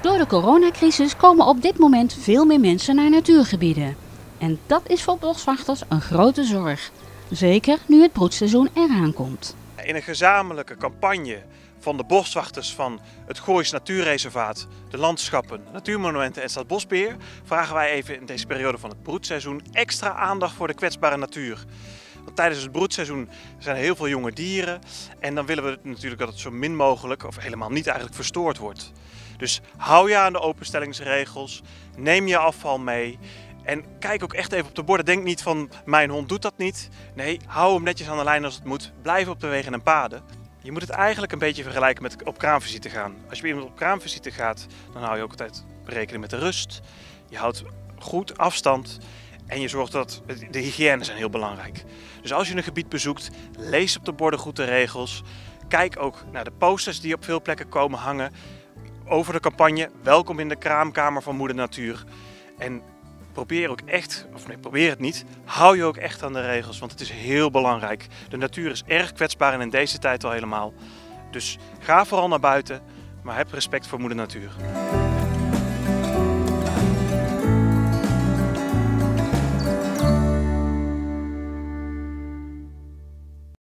Door de coronacrisis komen op dit moment veel meer mensen naar natuurgebieden. En dat is voor boswachters een grote zorg. Zeker nu het broedseizoen eraan komt. In een gezamenlijke campagne van de boswachters van het Goois Natuurreservaat, de landschappen, natuurmonumenten en Stadbosbeheer vragen wij even in deze periode van het broedseizoen extra aandacht voor de kwetsbare natuur. Want tijdens het broedseizoen zijn er heel veel jonge dieren en dan willen we natuurlijk dat het zo min mogelijk of helemaal niet eigenlijk verstoord wordt. Dus hou je aan de openstellingsregels, neem je afval mee en kijk ook echt even op de borden. Denk niet van mijn hond doet dat niet. Nee, hou hem netjes aan de lijn als het moet. Blijf op de wegen en paden. Je moet het eigenlijk een beetje vergelijken met op kraamvisite gaan. Als je bij iemand op kraamvisite gaat, dan hou je ook altijd rekening met de rust. Je houdt goed afstand en je zorgt dat de hygiëne zijn heel belangrijk. Dus als je een gebied bezoekt, lees op de borden goed de regels. Kijk ook naar de posters die op veel plekken komen hangen over de campagne Welkom in de kraamkamer van Moeder Natuur. En probeer ook echt, of nee, probeer het niet, hou je ook echt aan de regels, want het is heel belangrijk. De natuur is erg kwetsbaar en in deze tijd al helemaal. Dus ga vooral naar buiten, maar heb respect voor Moeder Natuur.